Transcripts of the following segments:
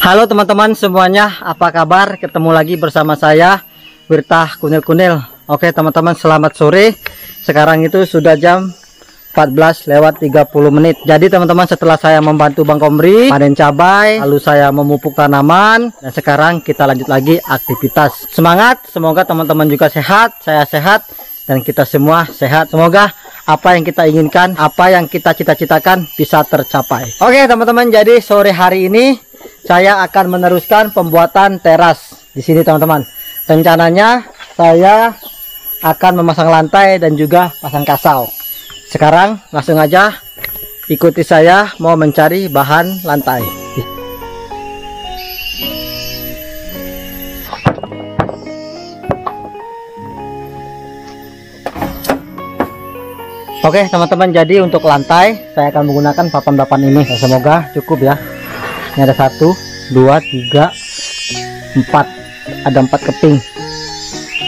Halo teman-teman semuanya, apa kabar? Ketemu lagi bersama saya Wirtah Kunil Kunil. Oke teman-teman, selamat sore. Sekarang itu sudah jam 14 lewat 30 menit. Jadi teman-teman setelah saya membantu Bang Komri panen cabai, lalu saya memupuk tanaman dan sekarang kita lanjut lagi aktivitas. Semangat, semoga teman-teman juga sehat, saya sehat dan kita semua sehat. Semoga apa yang kita inginkan, apa yang kita cita-citakan bisa tercapai. Oke teman-teman, jadi sore hari ini saya akan meneruskan pembuatan teras di sini teman-teman. Rencananya saya akan memasang lantai dan juga pasang kasau. Sekarang langsung aja ikuti saya mau mencari bahan lantai. Oke teman-teman jadi untuk lantai saya akan menggunakan papan-papan ini semoga cukup ya ini ada satu dua tiga empat. Ada empat keping.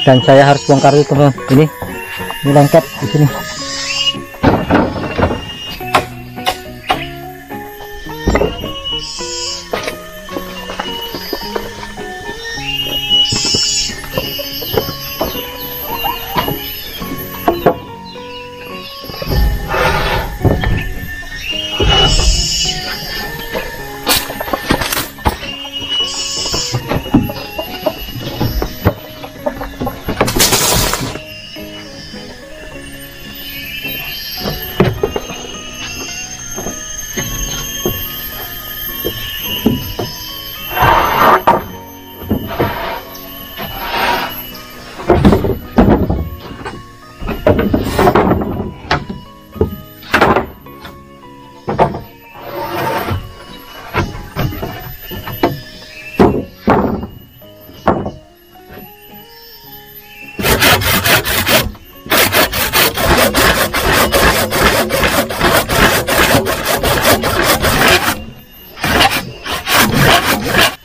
Dan saya harus bongkar itu teman ini ini lengket di sini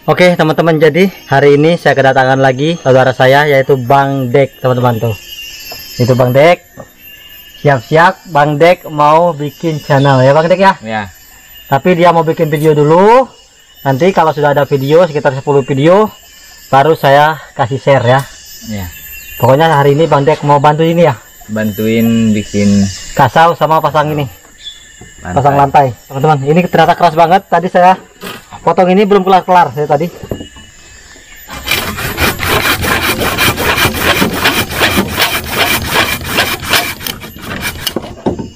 Oke teman-teman jadi hari ini saya kedatangan lagi saudara saya yaitu Bang Dek teman-teman tuh. Itu Bang Dek. Siap-siap Bang Dek mau bikin channel ya Bang Dek ya? Ya. tapi dia mau bikin video dulu. Nanti kalau sudah ada video sekitar 10 video baru saya kasih share ya. Ya. pokoknya hari ini Bang Dek mau bantu ini ya? Bantuin bikin kasau sama pasang ini. Lantai. pasang lantai. Teman-teman ini ternyata keras banget tadi saya potong ini belum kelar-kelar saya tadi.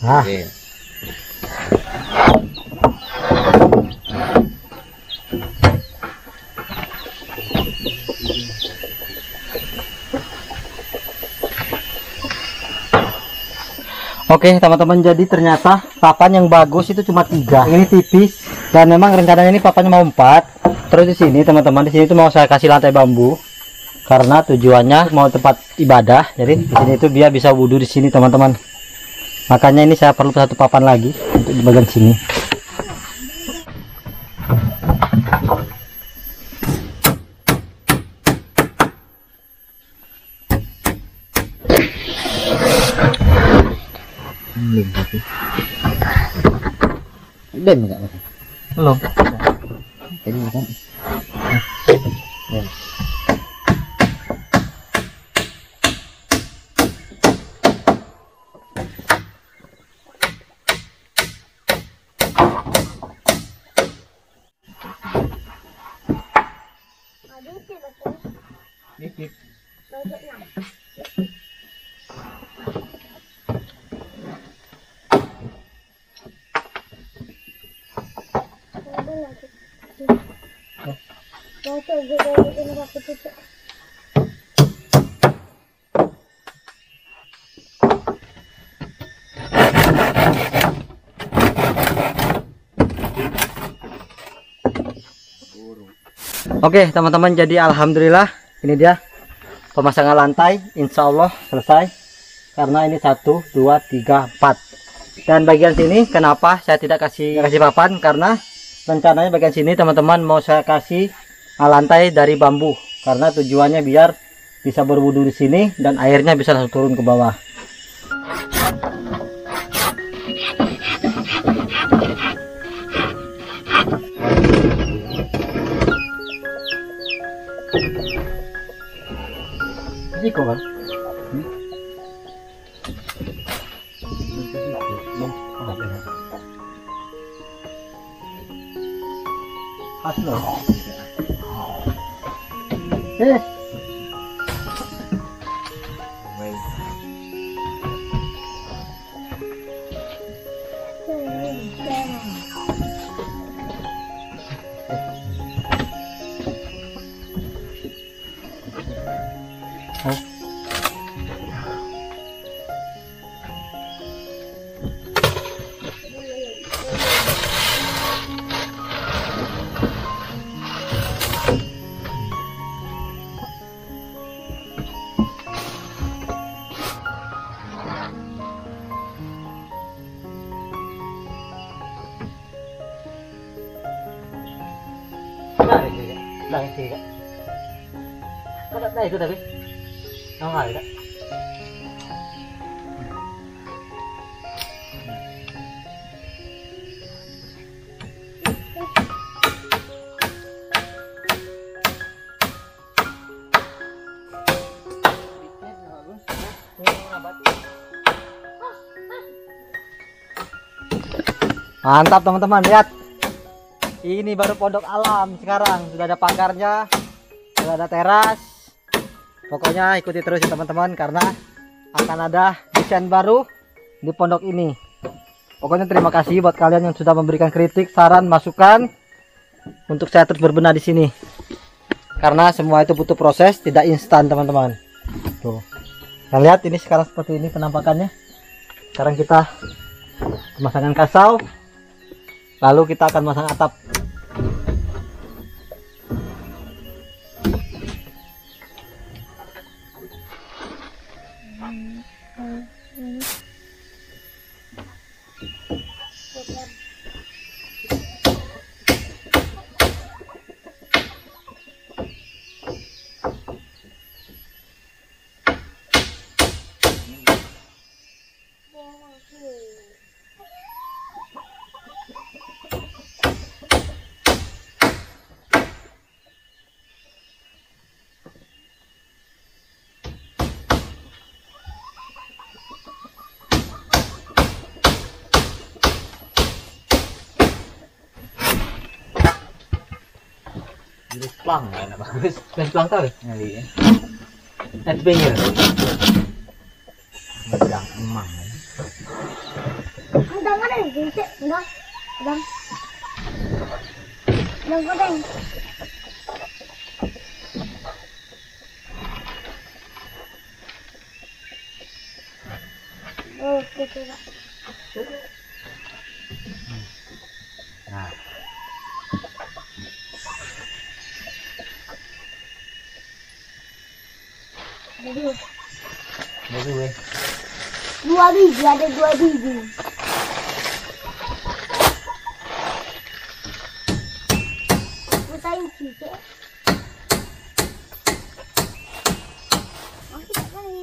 Nah. Oke. Oke teman-teman. Jadi ternyata papan yang bagus itu cuma tiga. Ini tipis dan memang rencananya ini papannya mau empat. Terus di sini teman-teman di sini itu mau saya kasih lantai bambu. Karena tujuannya mau tempat ibadah. Jadi di sini itu dia bisa wudhu di sini teman-teman. Makanya ini saya perlu satu papan lagi untuk di bagian sini. Dan enggak belum. Tadi kan. Oke teman-teman jadi Alhamdulillah ini dia. Pemasangan lantai Insya Allah selesai. Karena ini satu dua tiga empat. Dan bagian sini kenapa saya tidak kasih kasih papan? Karena rencananya bagian sini teman-teman mau saya kasih lantai dari bambu karena tujuannya biar bisa berwudu di sini dan airnya bisa langsung turun ke bawah Jiko kan? Aslo. Eh, Mantap teman-teman lihat. Ini baru pondok alam sekarang sudah ada pagarnya, sudah ada teras. Pokoknya ikuti terus ya teman-teman karena akan ada desain baru di pondok ini. Pokoknya terima kasih buat kalian yang sudah memberikan kritik, saran, masukan untuk saya terus berbenah di sini. Karena semua itu butuh proses, tidak instan teman-teman. Tuh. Nah, lihat ini sekarang seperti ini penampakannya. Sekarang kita pemasangan kasau. Lalu kita akan masang atap. Jadi plang ya, bagus. Dan pelang tahu ya? Nyali ya. Dan di pinggir. Medang emang. Ang ada di sini, enggak? Dang. Dang ko dang. Oh, gitu. Nah, Jadi jadi weh. dua biji, ada dua biji. Putain sih. Masih tak kali.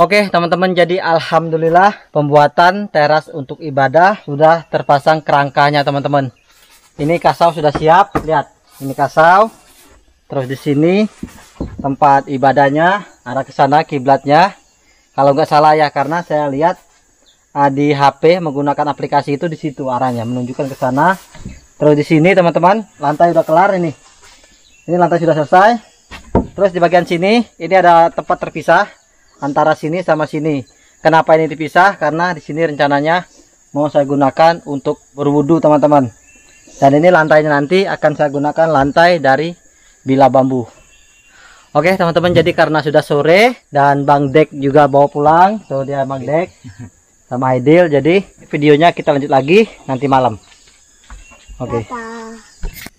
Oke teman-teman jadi alhamdulillah pembuatan teras untuk ibadah sudah terpasang kerangkanya teman-teman. Ini kasau sudah siap, lihat. Ini kasau. Terus di sini tempat ibadahnya arah ke sana kiblatnya. Kalau nggak salah ya karena saya lihat ah, di HP menggunakan aplikasi itu di situ arahnya menunjukkan ke sana. Terus di sini teman-teman lantai udah kelar ini. Ini lantai sudah selesai. Terus di bagian sini ini ada tempat terpisah antara sini sama sini. Kenapa ini dipisah? Karena di sini rencananya mau saya gunakan untuk berwudu teman-teman. Dan ini lantainya nanti akan saya gunakan lantai dari bila bambu. Oke teman-teman jadi karena sudah sore dan Bang Dek juga bawa pulang. Tuh dia Bang Dek sama Aidil. Jadi videonya kita lanjut lagi nanti malam. Oke. Dadah.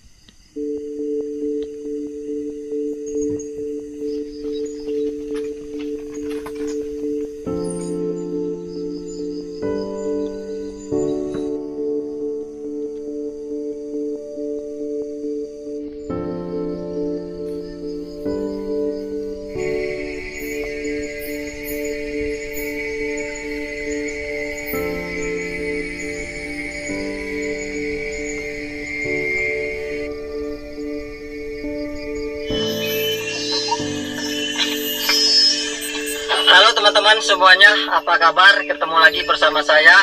Lagi bersama saya,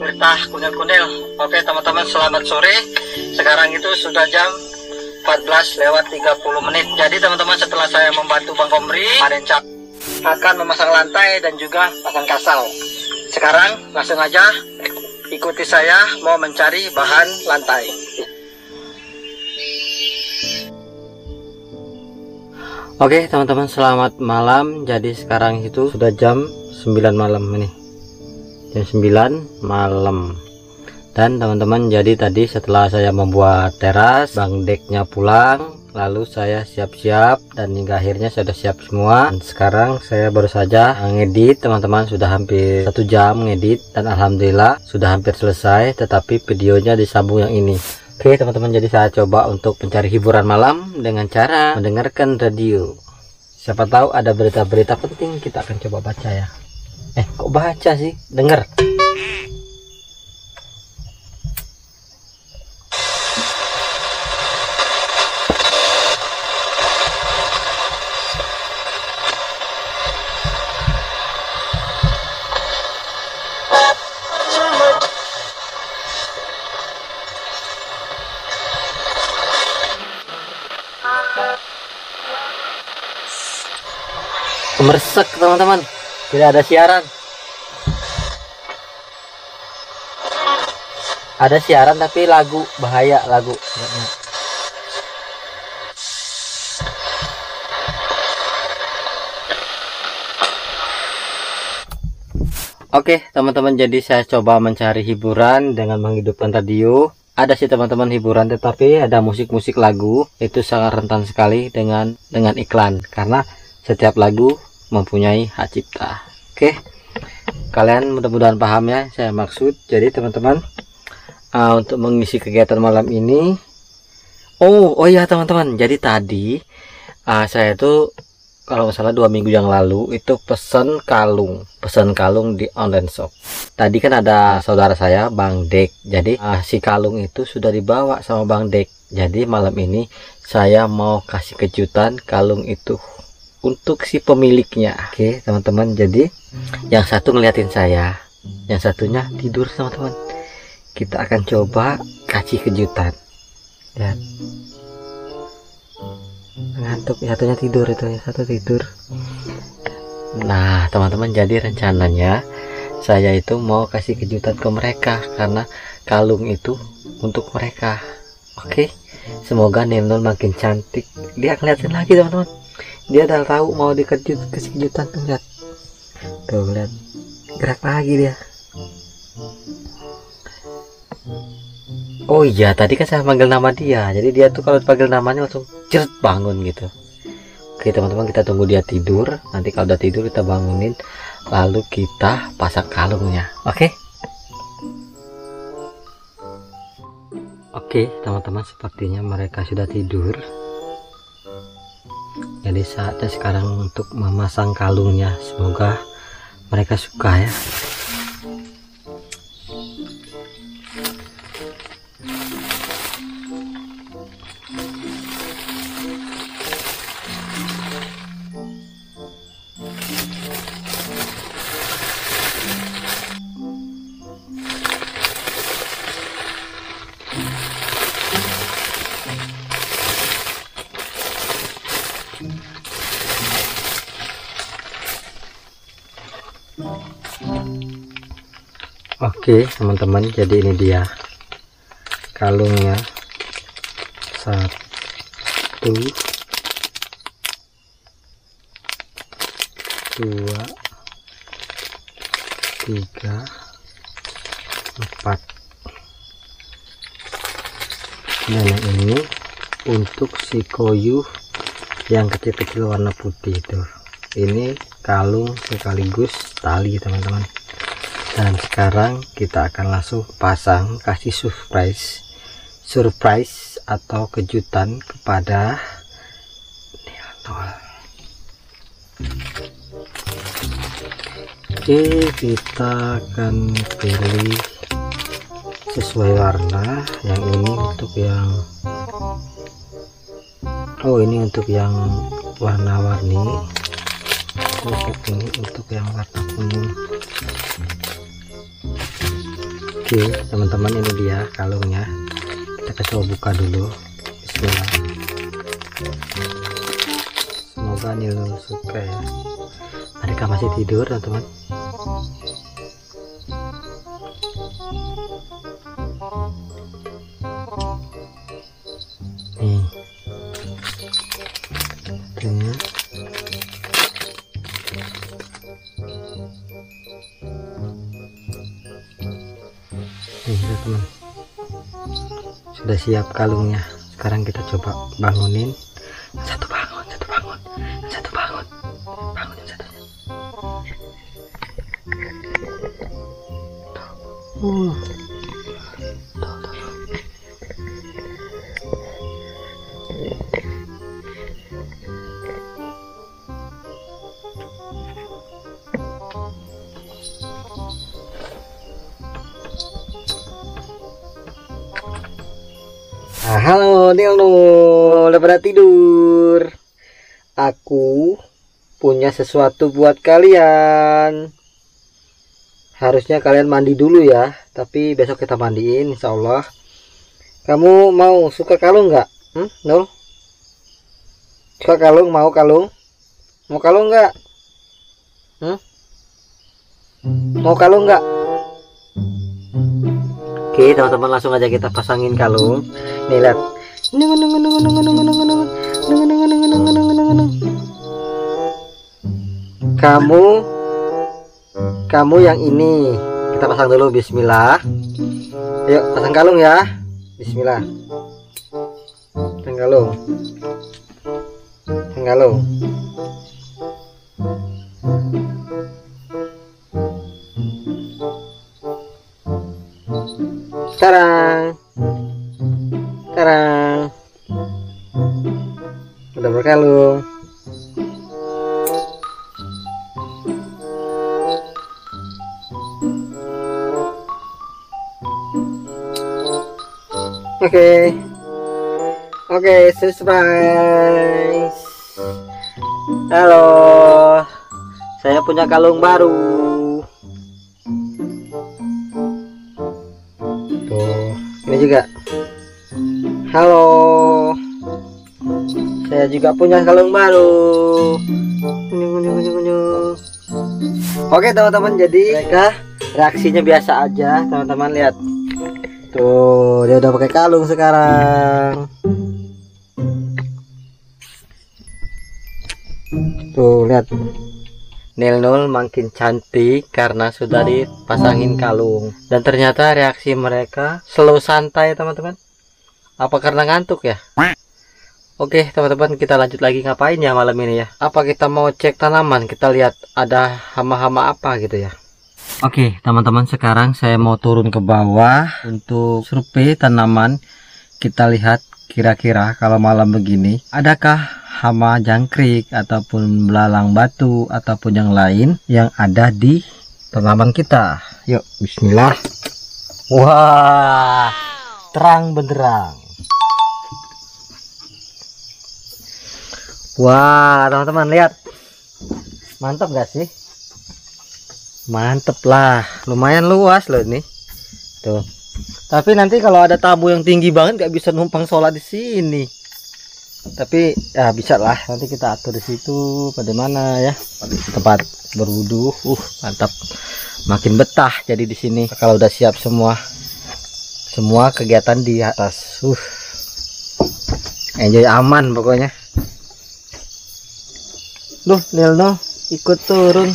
Mirtah Kunil-Kunil. Oke teman-teman, selamat sore. Sekarang itu sudah jam 14 lewat 30 menit. Jadi teman-teman setelah saya membantu Bang Komri, panen cap akan memasang lantai dan juga pasang kasal. Sekarang langsung aja ikuti saya mau mencari bahan lantai. Oke teman-teman selamat malam Jadi sekarang itu sudah jam 9 malam ini Jam 9 malam. Dan teman-teman jadi tadi setelah saya membuat teras Bang deknya pulang Lalu saya siap-siap Dan hingga akhirnya sudah siap semua. Dan Sekarang saya baru saja ngedit teman-teman Sudah hampir satu jam ngedit Dan Alhamdulillah sudah hampir selesai Tetapi videonya disambung yang ini. Oke teman-teman jadi saya coba untuk mencari hiburan malam dengan cara mendengarkan radio. Siapa tahu ada berita-berita penting kita akan coba baca ya eh kok baca sih? Dengar meresek teman-teman tidak ada siaran. Ada siaran tapi lagu bahaya lagu. Oke teman-teman jadi saya coba mencari hiburan dengan menghidupkan radio. Ada sih teman-teman hiburan tetapi ada musik-musik lagu. Itu sangat rentan sekali dengan dengan iklan. Karena setiap lagu mempunyai hak cipta. Oke kalian mudah-mudahan paham ya saya maksud. Jadi teman-teman uh, untuk mengisi kegiatan malam ini oh oh iya teman-teman. Jadi tadi uh, saya itu kalau nggak salah dua minggu yang lalu itu pesan kalung. Pesan kalung di online shop. Tadi kan ada saudara saya Bang Dek. Jadi uh, si kalung itu sudah dibawa sama Bang Dek. Jadi malam ini saya mau kasih kejutan kalung itu untuk si pemiliknya. Oke teman-teman jadi yang satu ngeliatin saya yang satunya tidur teman-teman. Kita akan coba kasih kejutan. Dan ngantuk satunya tidur itu ya satu tidur. Nah teman-teman jadi rencananya saya itu mau kasih kejutan ke mereka karena kalung itu untuk mereka. Oke semoga Nenol makin cantik. Dia ngeliatin lagi teman-teman dia udah tahu mau dikejut kasih kejutan tuh lihat. Tuh lihat gerak lagi dia. Oh iya tadi kan saya panggil nama dia. Jadi dia tuh kalau panggil namanya langsung ceret bangun gitu. Oke teman-teman kita tunggu dia tidur. Nanti kalau udah tidur kita bangunin. Lalu kita pasang kalungnya. Oke? Oke teman-teman sepertinya mereka sudah tidur jadi saatnya sekarang untuk memasang kalungnya. Semoga mereka suka ya Oke teman-teman jadi ini dia kalungnya. Satu dua tiga empat. Dan yang ini untuk si koyu yang kecil-kecil warna putih itu. Ini kalung sekaligus tali teman-teman dan sekarang kita akan langsung pasang kasih surprise surprise atau kejutan kepada Niltol oke kita akan pilih sesuai warna. Yang ini untuk yang oh ini untuk yang warna-warni. Satu setting untuk yang warna kuning oke teman-teman ini dia kalungnya. Kita coba buka dulu. Bismillah. Semoga Nil suka ya. Mereka masih tidur teman-teman. Nih. Ini. Nih lihat, teman sudah siap kalungnya. Sekarang kita coba bangunin tidur. Aku punya sesuatu buat kalian. Harusnya kalian mandi dulu ya, tapi besok kita mandiin insya Allah. Kamu mau suka kalung nggak? Hmm, Nul? Suka kalung? Mau kalung? Mau kalung nggak? Hmm? Mau kalung nggak? Oke teman-teman langsung aja kita pasangin kalung. Nih lihat. Kamu kamu yang ini kita pasang dulu Bismillah. Yuk pasang kalung ya. Bismillah. Pasang kalung. Pasang kalung. Sekarang surprise halo. Saya punya kalung baru. Tuh ini juga. Halo. Saya juga punya kalung baru. Oke teman-teman. Jadi mereka reaksinya biasa aja teman-teman. Lihat. Tuh dia udah pakai kalung sekarang Tuh lihat. Nil Nul makin cantik karena sudah dipasangin kalung. Dan ternyata reaksi mereka slow santai teman-teman. Apa karena ngantuk ya? Oke teman-teman kita lanjut lagi. Ngapain ya malam ini ya? Apa kita mau cek tanaman? Kita lihat ada hama-hama apa gitu ya? Oke teman-teman sekarang saya mau turun ke bawah untuk survei tanaman. Kita lihat kira-kira kalau malam begini adakah hama jangkrik ataupun belalang batu ataupun yang lain yang ada di tanaman kita yuk bismillah wah terang benderang Wah, teman-teman lihat. Mantap gak sih? Mantep lah. Lumayan luas loh ini. Tuh. Tapi nanti kalau ada tamu yang tinggi banget nggak bisa numpang sholat di sini. Tapi ya bisa lah. Nanti kita atur di situ. Pada mana ya? Tempat berwudu. Uh, mantap. Makin betah jadi di sini. Kalau udah siap semua. Semua kegiatan di atas. Uh. Enjoy aman pokoknya. Duh, Nilno ikut turun.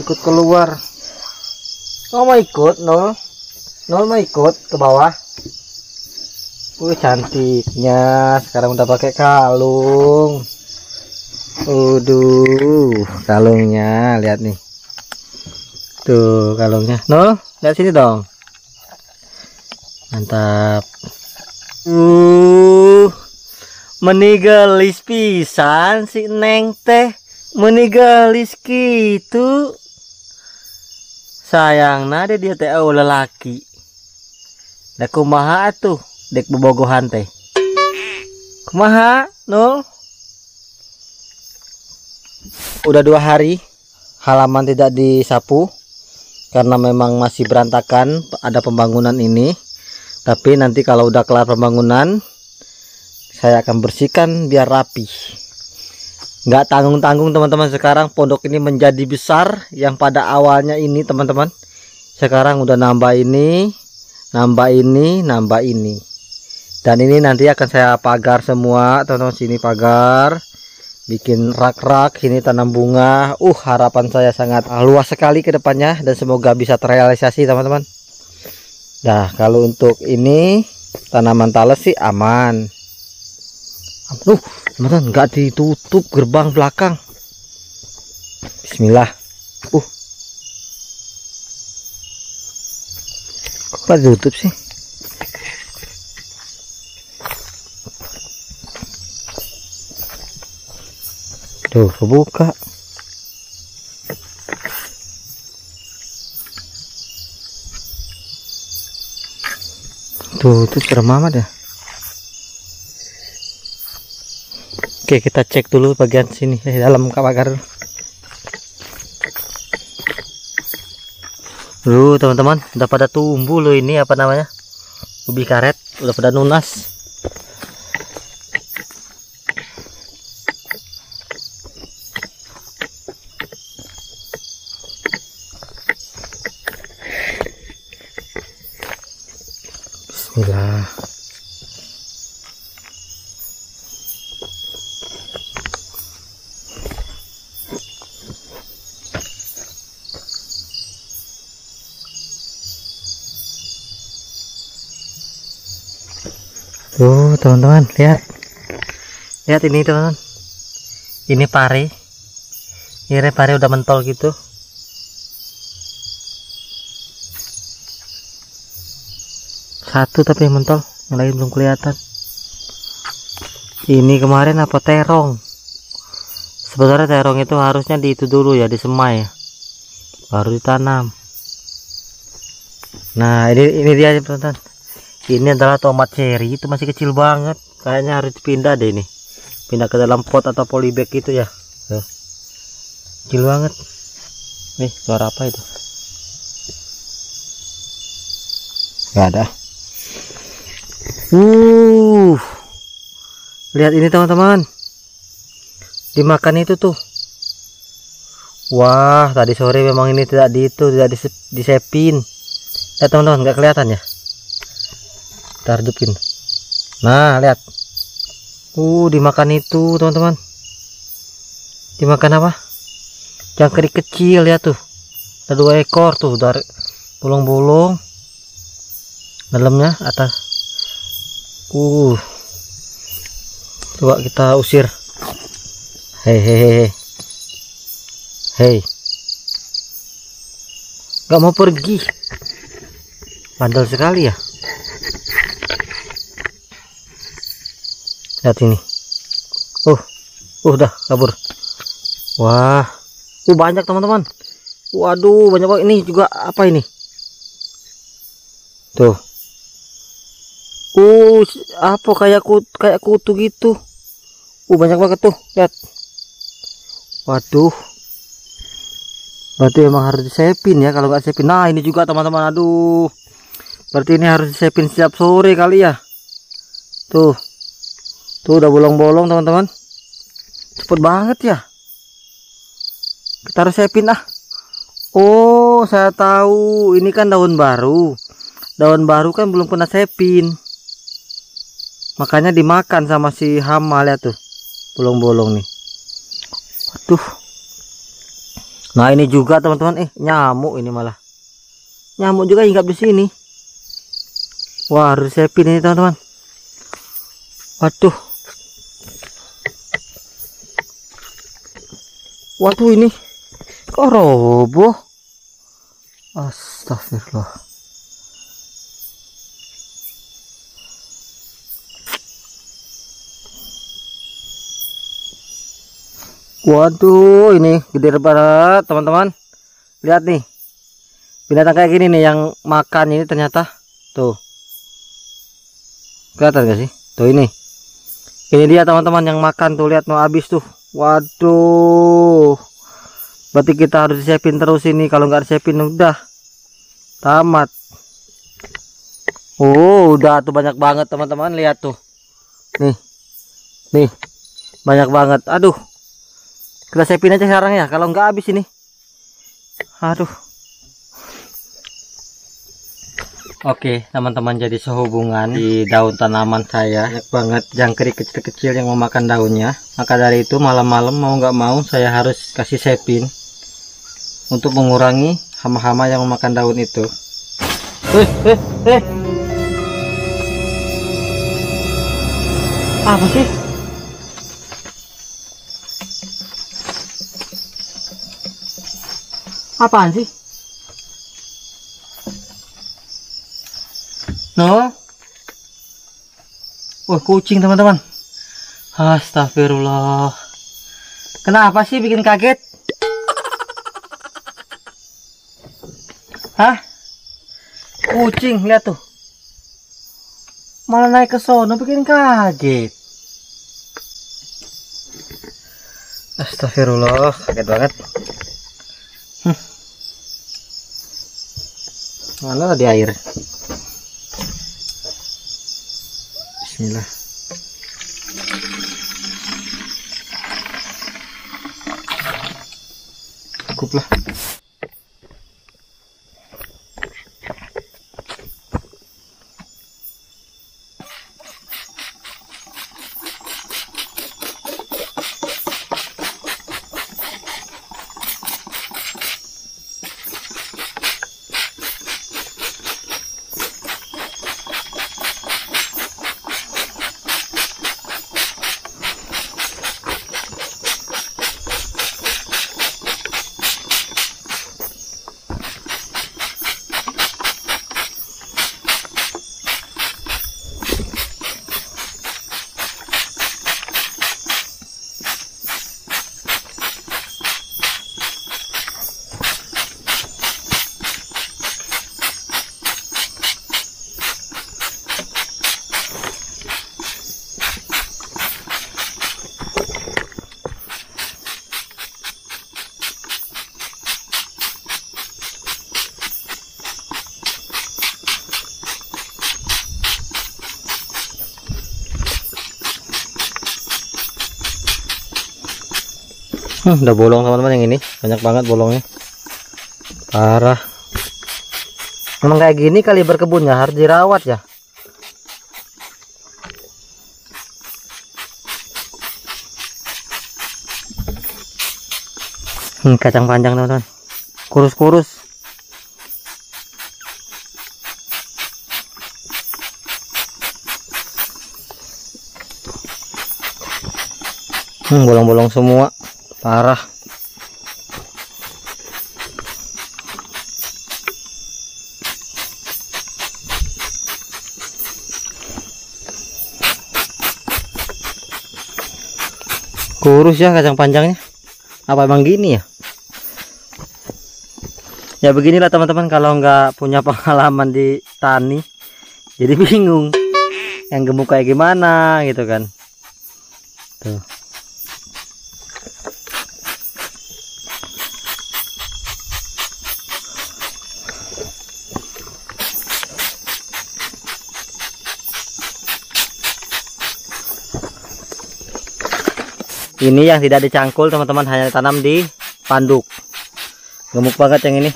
Ikut keluar. Oh, mau ikut, Nol? Nol mau ikut ke bawah. Wih, cantiknya. Sekarang udah pakai kalung. Waduh, kalungnya. Lihat nih. Tuh, kalungnya. Nol, lihat sini dong. Mantap. Uh menigalis pisan si neng teh menigalis gitu sayang nade dia teh oh lelaki dah kumaha tuh dek bobogohan teh. Kumaha nul? Udah dua hari halaman tidak disapu karena memang masih berantakan ada pembangunan ini. Tapi nanti kalau udah kelar pembangunan saya akan bersihkan biar rapi. Nggak tanggung-tanggung teman-teman. Sekarang pondok ini menjadi besar. Yang pada awalnya ini teman-teman sekarang udah nambah ini nambah ini nambah ini. Dan ini nanti akan saya pagar semua teman-teman sini pagar. Bikin rak-rak ini tanam bunga. Uh harapan saya sangat uh, luas sekali ke depannya dan semoga bisa terrealisasi teman-teman. Nah kalau untuk ini tanaman tales sih aman. Aduh teman-teman nggak ditutup gerbang belakang. Bismillah. Uh kok ditutup sih tuh kebuka tuh tuh serem amat ya Oke kita cek dulu bagian sini. Eh, dalam pagar dulu teman-teman udah pada tumbuh loh ini apa namanya? Ubi karet udah pada nunas Tuh teman-teman lihat. Lihat ini teman-teman. Ini pare Ini pare udah mentol gitu. Satu tapi yang mentol Yang lain belum kelihatan. Ini kemarin apa terong? Sebenarnya terong itu harusnya di itu dulu ya Disemai ya. Baru ditanam. Nah ini ini dia teman-teman ini adalah tomat cherry itu masih kecil banget. Kayaknya harus dipindah deh ini. Pindah ke dalam pot atau polybag gitu ya. Kecil banget. Nih suara apa itu? Nggak ada. Uh. Lihat ini teman-teman. Dimakan itu tuh. Wah tadi sore memang ini tidak di itu tidak dise- disepin. Ya teman-teman nggak kelihatan ya kita redupin nah lihat. Uh dimakan itu teman-teman. Dimakan apa? Jangkrik kecil ya tuh. Ada dua ekor tuh dari bolong-bolong. Dalamnya atas. Uh. Coba kita usir. Hei hei hei. Hei. Nggak mau pergi. Bandel sekali ya lihat ini. Uh uh udah kabur. Wah uh banyak teman-teman. Waduh banyak banget. Ini juga apa ini? Tuh. Uh apa kayak kutu kayak kutu gitu? Uh banyak banget tuh. Lihat. Waduh. Berarti emang harus disepin ya kalau nggak sepin nah ini juga teman-teman. Aduh. Berarti ini harus disepin setiap sore kali ya. Tuh tuh udah bolong-bolong teman-teman. Cepet banget ya. Kita harus siapin ah. Oh saya tahu. Ini kan daun baru. Daun baru kan belum kena sepin makanya dimakan sama si hama lihat tuh. Bolong-bolong nih. Aduh. Nah ini juga teman-teman. Eh nyamuk ini malah. Nyamuk juga hinggap di sini. Wah harus siapin ini teman-teman. Waduh Waduh ini kok roboh? Astagfirullah. Waduh, ini gede banget teman-teman. Lihat nih. Binatang kayak gini nih yang makan ini ternyata tuh. Kelihatan gak sih? Tuh ini. Ini dia teman-teman yang makan tuh lihat mau habis tuh. Waduh. berarti kita harus disiapin terus ini. Kalau nggak disiapin udah. Tamat. Oh udah tuh banyak banget teman-teman. Lihat tuh. Nih. Nih. Banyak banget. Aduh. Kita siapin aja sekarang ya. Kalau nggak habis ini. Aduh Oke teman-teman jadi sehubungan di daun tanaman saya banyak banget jangkrik kecil-kecil yang memakan daunnya. Maka dari itu malam-malam mau nggak mau saya harus kasih sepin untuk mengurangi hama-hama yang memakan daun itu. Eh eh eh. Apa sih? Apaan sih no? Wah kucing teman-teman. Astagfirullah. Kenapa sih bikin kaget? Hah? Kucing lihat tuh. Malah naik ke sono bikin kaget. Astagfirullah kaget banget. Mana di air Bismillah. Cukup Hmm, udah bolong teman-teman yang ini. Banyak banget bolongnya. Parah. Memang kayak gini kali berkebunnya harus dirawat ya. Hmm, kacang panjang teman-teman. Kurus-kurus. Hmm, bolong-bolong semua parah. Kurus ya kacang panjangnya. Apa emang gini ya? Ya beginilah teman-teman kalau nggak punya pengalaman di tani jadi bingung. Yang gemuk kayak gimana gitu kan. Tuh ini yang tidak dicangkul teman-teman hanya tanam di panduk. Gemuk banget yang ini.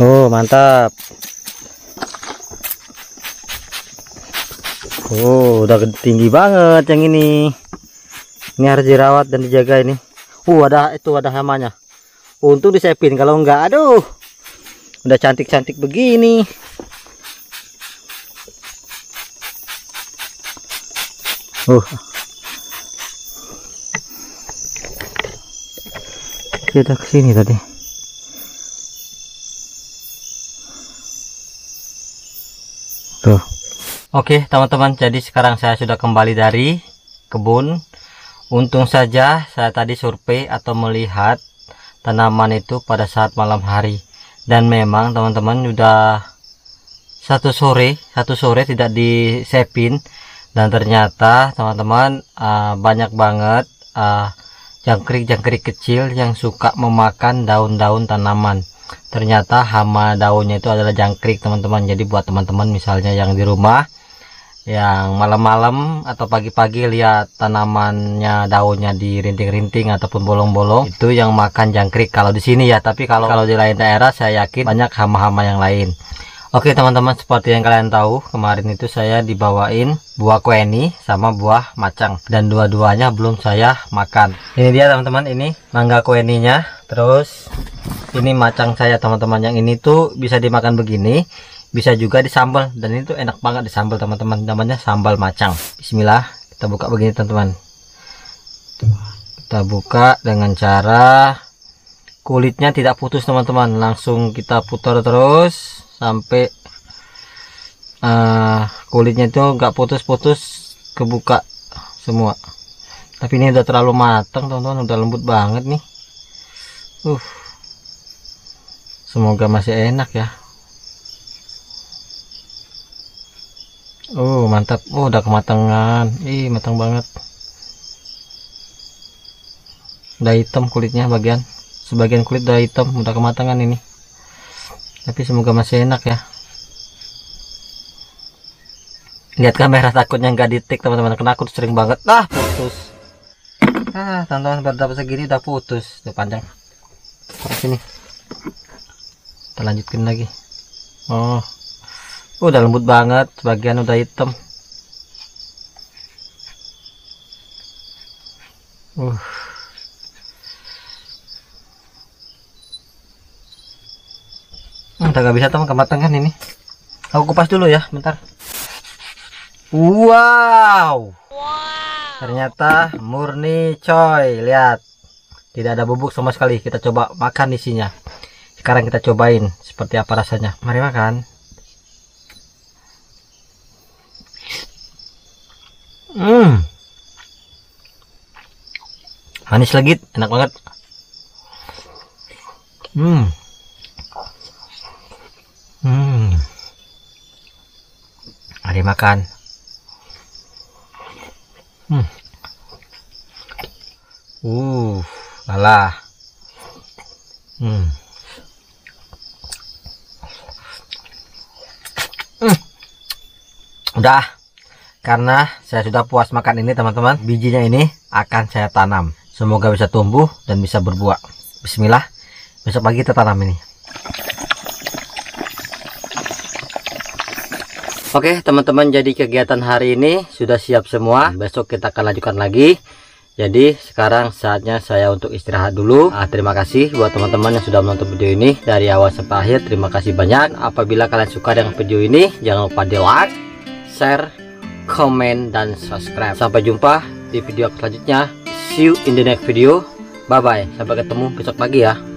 Oh mantap. Oh udah tinggi banget yang ini. Ini harus dirawat dan dijaga ini. Uh ada itu ada hamanya. Untung disepin kalau enggak aduh udah cantik-cantik begini. Uh. Kita ke sini tadi. Tuh. Oke teman-teman jadi sekarang saya sudah kembali dari kebun. Untung saja saya tadi survei atau melihat tanaman itu pada saat malam hari dan memang teman-teman sudah satu sore satu sore tidak disepin. Dan ternyata teman-teman uh, banyak banget uh, jangkrik-jangkrik kecil yang suka memakan daun-daun tanaman. Ternyata hama daunnya itu adalah jangkrik teman-teman. Jadi buat teman-teman misalnya yang di rumah yang malam-malam atau pagi-pagi lihat tanamannya daunnya dirinting-rinting ataupun bolong-bolong itu yang makan jangkrik. Kalau di sini ya tapi kalau kalau di lain daerah saya yakin banyak hama-hama yang lain. Oke teman-teman seperti yang kalian tahu kemarin itu saya dibawain buah kueni sama buah macang. Dan dua-duanya belum saya makan. Ini dia teman-teman ini mangga kueninya. Terus ini macang saya teman-teman. Yang ini tuh bisa dimakan begini bisa juga disambal dan itu enak banget disambal teman-teman. Namanya sambal macang. Bismillah kita buka begini teman-teman. Kita buka dengan cara kulitnya tidak putus teman-teman. Langsung kita putar terus sampai uh, kulitnya itu enggak putus-putus kebuka semua. Tapi ini udah terlalu matang teman-teman. Udah lembut banget nih. Uh semoga masih enak ya oh mantap. Oh udah kematangan. Ih matang banget. Udah hitam kulitnya bagian. Sebagian kulit udah hitam udah kematangan ini. Tapi semoga masih enak ya. Lihat kamera takutnya nggak ditik teman-teman. Kena aku sering banget. Ah putus. Ah teman-teman baru dapat segini udah putus. Tuh panjang. Sampai sini. Kita lanjutkan lagi. Oh udah lembut banget sebagian udah hitam uh Entah gak bisa teman kematangan ini. Aku kupas dulu ya, bentar. Wow. Ternyata murni coy, lihat. Tidak ada bubuk sama sekali. Kita coba makan isinya. Sekarang kita cobain seperti apa rasanya. Mari makan. Hmm. Manis legit, enak banget. Hmm. Hmm. Mari makan. Hmm. Uh, lala. Hmm. Hmm. Udah. Karena saya sudah puas makan ini teman-teman. Bijinya ini akan saya tanam. Semoga bisa tumbuh dan bisa berbuah. Bismillah. Besok pagi kita tanam ini. Oke teman-teman jadi kegiatan hari ini sudah siap semua besok kita akan lanjutkan lagi jadi sekarang saatnya saya untuk istirahat dulu ah, terima kasih buat teman-teman yang sudah menonton video ini dari awal sampai akhir terima kasih banyak apabila kalian suka dengan video ini jangan lupa di like share komen dan subscribe. Sampai jumpa di video selanjutnya. See you in the next video. Bye bye sampai ketemu besok pagi ya